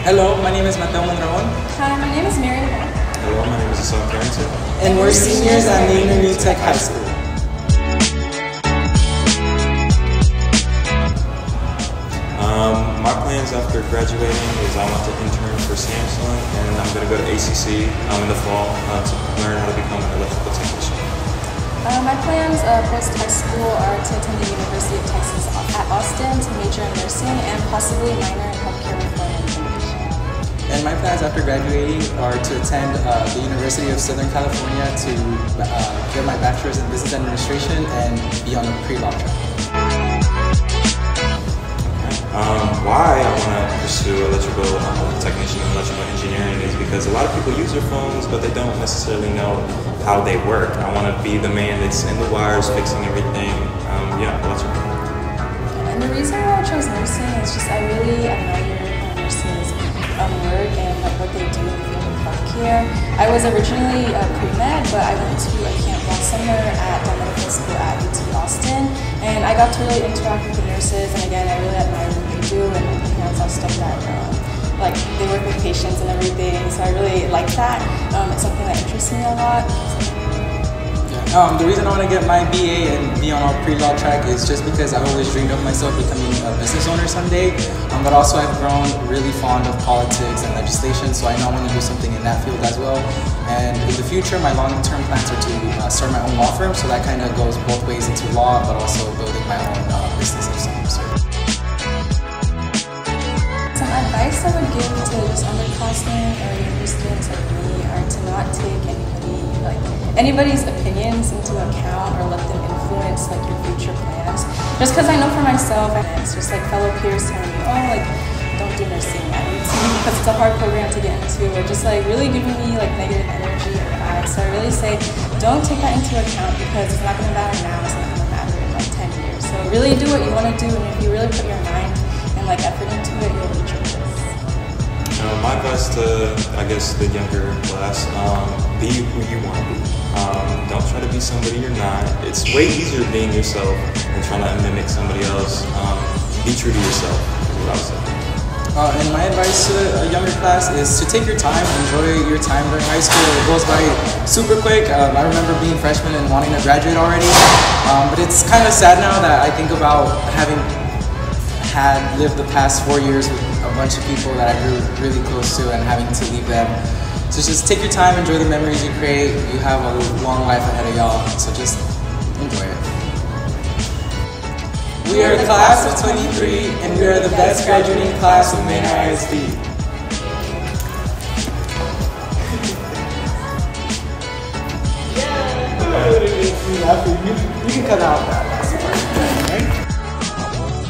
Hello, my name is Mateo Mondragon. Hi, my name is Mary Hall. Hello, my name is Asaf Carrington. And we're seniors at Manor New Tech High School. Um, my plans after graduating is I want to intern for Samsung and I'm going to go to ACC um, in the fall uh, to learn how to become an electrical technician. Uh, my plans uh, post high school are to attend the University of Texas at Austin to major in nursing and possibly minor in And my plans after graduating are to attend uh, the University of Southern California to uh, get my bachelor's in business administration and be on a pre-law track. Um, why I want to pursue electrical uh, technician and electrical engineering is because a lot of people use their phones, but they don't necessarily know how they work. I want to be the man that's in the wires, fixing everything. Um, yeah, electrical. And the reason why I chose nursing is just I really admire nurses' um, work and like what they do in the field of healthcare. I was originally uh, pre-med, but I went to a camp last summer at the medical school at UT Austin, and I got to really interact with the nurses. And again, I really admire what they do and the hands-on stuff that. Um, like they work with patients and everything, so I really like that. Um, it's something that interests me a lot. Um, the reason I want to get my BA and be on a pre-law track is just because I've always dreamed of myself becoming a business owner someday. Um, but also I've grown really fond of politics and legislation, so I know I want to do something in that field as well. And in the future, my long-term plans are to uh, start my own law firm, so that kind of goes both ways into law, but also building my own uh, business of some sort. Some advice I would give to just underclassmen or younger students like me are to not take anybody like anybody's opinions into account or let them influence like your future plans. Just because I know for myself, it's just like fellow peers telling me, oh, like don't do nursing at UT because it's a hard program to get into, or just like really giving me like negative energy or vibes. So I really say don't take that into account because it's not going to matter now. It's not going to matter in like 10 years. So really do what you want to do, and if you really put your mind and like effort into it, my advice to, I guess, the younger class, um, be who you want to be. Um, don't try to be somebody you're not. It's way easier being yourself than trying to mimic somebody else. Um, be true to yourself. Uh, and my advice to a younger class is to take your time, enjoy your time during high school. It goes by super quick. Um, I remember being freshman and wanting to graduate already. Um, but it's kind of sad now that I think about having had lived the past four years with bunch of people that I grew really close to and having to leave them. So just take your time, enjoy the memories you create. You have a long life ahead of y'all, so just enjoy it. We are the class of 23, and we are the best graduating class of Manor ISD. You can cut out that.